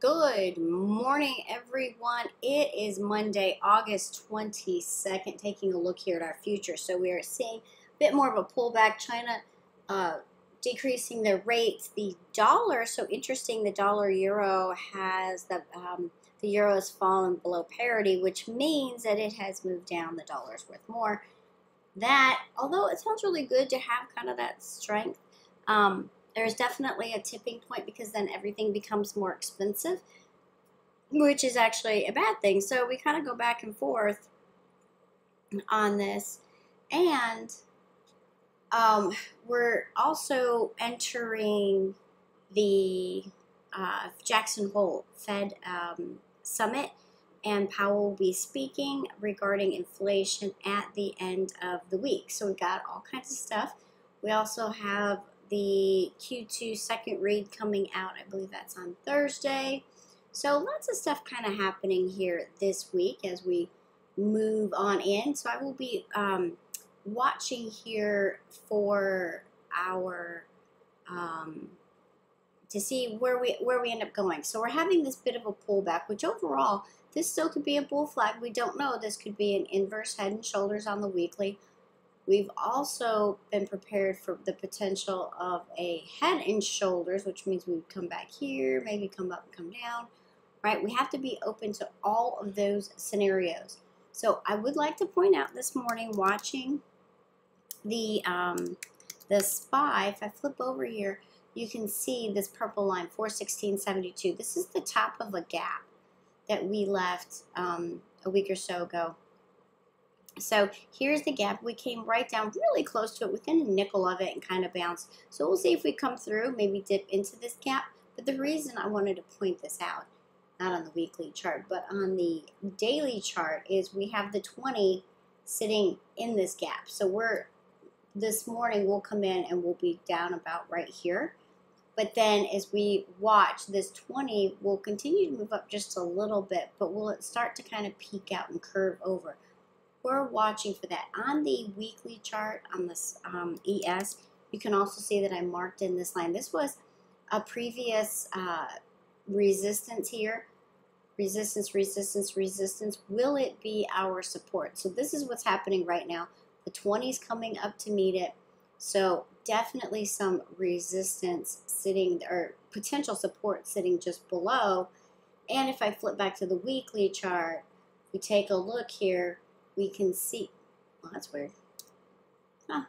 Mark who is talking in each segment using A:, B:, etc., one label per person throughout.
A: Good morning, everyone. It is Monday, August 22nd. Taking a look here at our future. So we are seeing a bit more of a pullback. China uh, decreasing their rates. The dollar, so interesting, the dollar euro has the um, the euro has fallen below parity, which means that it has moved down. The dollar is worth more. That, although it sounds really good to have kind of that strength, um, there's definitely a tipping point because then everything becomes more expensive, which is actually a bad thing. So we kind of go back and forth on this. And um, we're also entering the uh, Jackson Hole Fed um, Summit, and Powell will be speaking regarding inflation at the end of the week. So we've got all kinds of stuff. We also have the Q2 second read coming out. I believe that's on Thursday. So lots of stuff kind of happening here this week as we move on in. So I will be um, watching here for our um, to see where we where we end up going. So we're having this bit of a pullback, which overall this still could be a bull flag. We don't know. This could be an inverse head and shoulders on the weekly We've also been prepared for the potential of a head and shoulders, which means we come back here, maybe come up and come down, right? We have to be open to all of those scenarios. So I would like to point out this morning watching the, um, the SPY, if I flip over here, you can see this purple line, 416.72. This is the top of a gap that we left um, a week or so ago. So here's the gap. We came right down really close to it, within a nickel of it, and kind of bounced. So we'll see if we come through, maybe dip into this gap. But the reason I wanted to point this out, not on the weekly chart, but on the daily chart, is we have the 20 sitting in this gap. So we're, this morning, we'll come in and we'll be down about right here. But then as we watch, this 20 will continue to move up just a little bit, but will it start to kind of peak out and curve over we're watching for that. On the weekly chart on this um, ES, you can also see that I marked in this line. This was a previous uh, resistance here. Resistance, resistance, resistance. Will it be our support? So this is what's happening right now. The 20 is coming up to meet it. So definitely some resistance sitting, or potential support sitting just below. And if I flip back to the weekly chart, we take a look here, we can see, well, that's weird. Huh.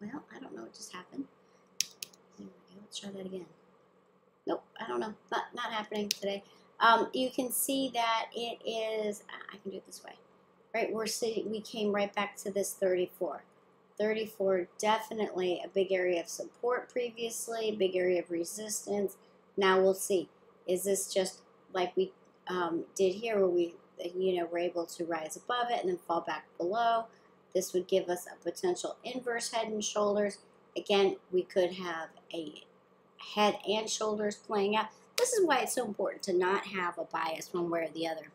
A: Well, I don't know what just happened. Let's try that again. Nope, I don't know. Not, not happening today. Um, you can see that it is, I can do it this way. Right, we're sitting, we came right back to this 34. 34, definitely a big area of support previously, big area of resistance. Now we'll see. Is this just like we um, did here where we you know, we're able to rise above it and then fall back below. This would give us a potential inverse head and shoulders. Again, we could have a head and shoulders playing out. This is why it's so important to not have a bias one way or the other.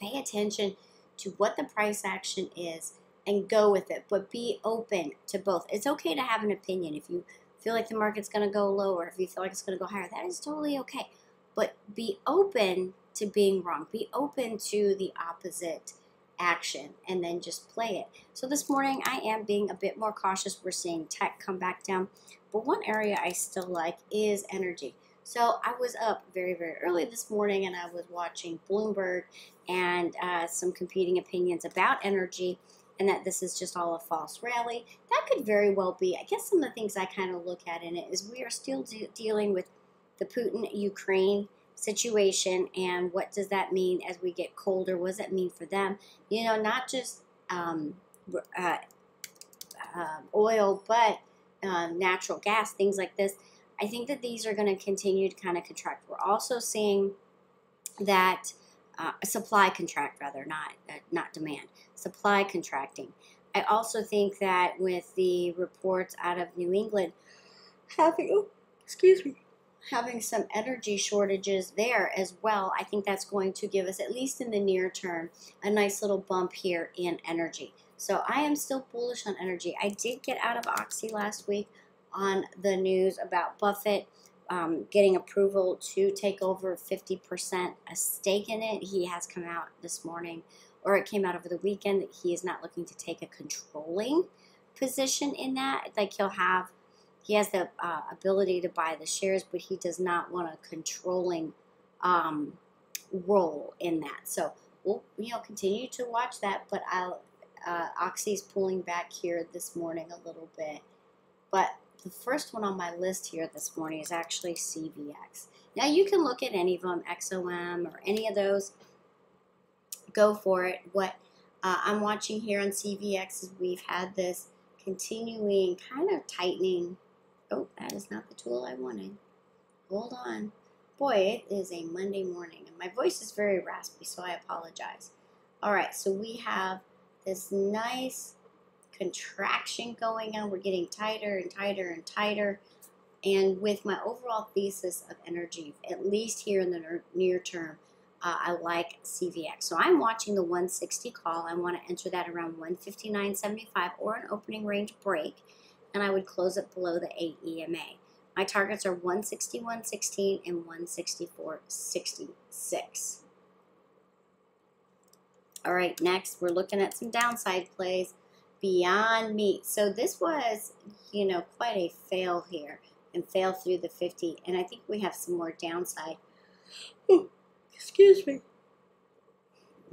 A: Pay attention to what the price action is and go with it, but be open to both. It's okay to have an opinion. If you feel like the market's going to go lower, if you feel like it's going to go higher, that is totally okay. But be open to being wrong. Be open to the opposite action and then just play it. So this morning I am being a bit more cautious. We're seeing tech come back down. But one area I still like is energy. So I was up very, very early this morning and I was watching Bloomberg and uh, some competing opinions about energy and that this is just all a false rally. That could very well be. I guess some of the things I kind of look at in it is we are still de dealing with the Putin-Ukraine situation and what does that mean as we get colder? What does that mean for them? You know, not just um, uh, uh, oil, but uh, natural gas, things like this. I think that these are going to continue to kind of contract. We're also seeing that uh, supply contract, rather, not uh, not demand, supply contracting. I also think that with the reports out of New England having, oh, excuse me, having some energy shortages there as well, I think that's going to give us, at least in the near term, a nice little bump here in energy. So I am still bullish on energy. I did get out of Oxy last week on the news about Buffett um, getting approval to take over 50% a stake in it. He has come out this morning, or it came out over the weekend, that he is not looking to take a controlling position in that. Like he'll have, he has the uh, ability to buy the shares, but he does not want a controlling um, role in that. So we'll, you know, continue to watch that, but I'll, uh, Oxy's pulling back here this morning a little bit. But the first one on my list here this morning is actually CVX. Now you can look at any of them, XOM or any of those. Go for it. What uh, I'm watching here on CVX is we've had this continuing kind of tightening. Oh, that is not the tool I wanted. Hold on. Boy, it is a Monday morning and my voice is very raspy, so I apologize. All right, so we have this nice contraction going on. We're getting tighter and tighter and tighter. And with my overall thesis of energy, at least here in the near term, uh, I like CVX. So I'm watching the 160 call. I want to enter that around 159.75 or an opening range break. And I would close it below the 8 EMA. My targets are 161.16 and 164.66. All right, next we're looking at some downside plays. Beyond Meat. So this was, you know, quite a fail here and fail through the 50. And I think we have some more downside. excuse me.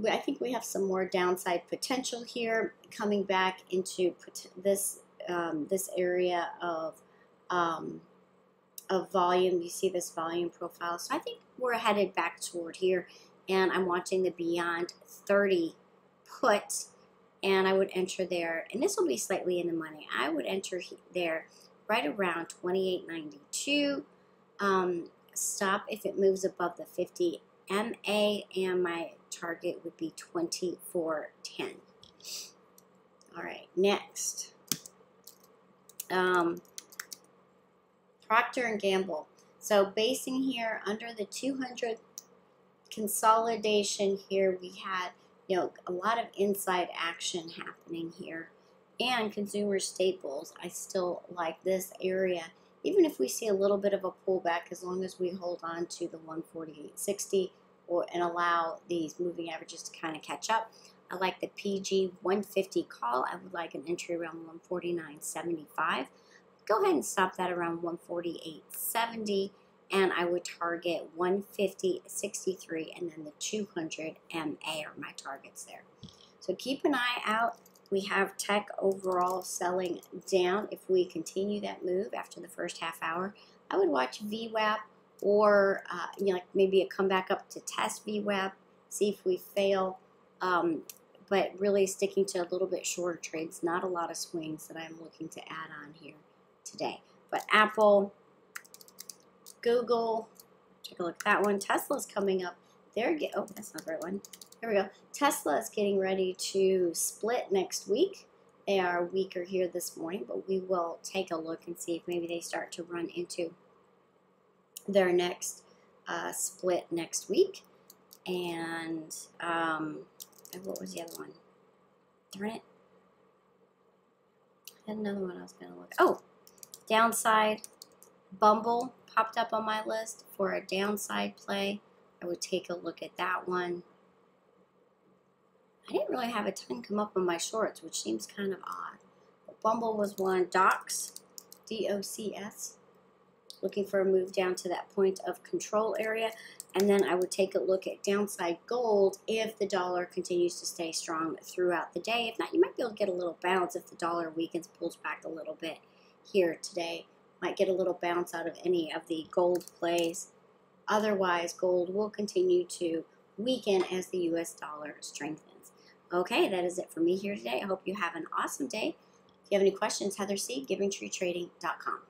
A: I think we have some more downside potential here coming back into this um, this area of um, of volume. You see this volume profile. So I think we're headed back toward here. And I'm watching the Beyond 30 put and I would enter there, and this will be slightly in the money. I would enter there right around 28.92. Um, stop if it moves above the 50 MA, and my target would be 24.10. All right, next. Um, Procter and Gamble. So basing here under the 200 consolidation here, we had you know, a lot of inside action happening here. And consumer staples, I still like this area. Even if we see a little bit of a pullback, as long as we hold on to the 148.60 or and allow these moving averages to kind of catch up. I like the PG 150 call. I would like an entry around 149.75. Go ahead and stop that around 148.70 and I would target 150, 63, and then the 200 MA are my targets there. So keep an eye out. We have tech overall selling down. If we continue that move after the first half hour, I would watch VWAP or uh, you know, like maybe a comeback up to test VWAP, see if we fail. Um, but really sticking to a little bit shorter trades, not a lot of swings that I'm looking to add on here today. But Apple, Google, take a look at that one. Tesla's coming up. They're oh, that's not the right one. There we go. Tesla is getting ready to split next week. They are weaker here this morning, but we will take a look and see if maybe they start to run into their next uh, split next week. And um, what was the other one? Darn it. I had another one I was going to look. Oh, downside. Bumble popped up on my list for a downside play. I would take a look at that one. I didn't really have a ton come up on my shorts, which seems kind of odd. But Bumble was one. Docs, D-O-C-S, looking for a move down to that point of control area. And then I would take a look at downside gold if the dollar continues to stay strong throughout the day. If not, you might be able to get a little bounce if the dollar weakens, pulls back a little bit here today might get a little bounce out of any of the gold plays. Otherwise, gold will continue to weaken as the US dollar strengthens. Okay, that is it for me here today. I hope you have an awesome day. If you have any questions, Heather C, givingtreetrading.com.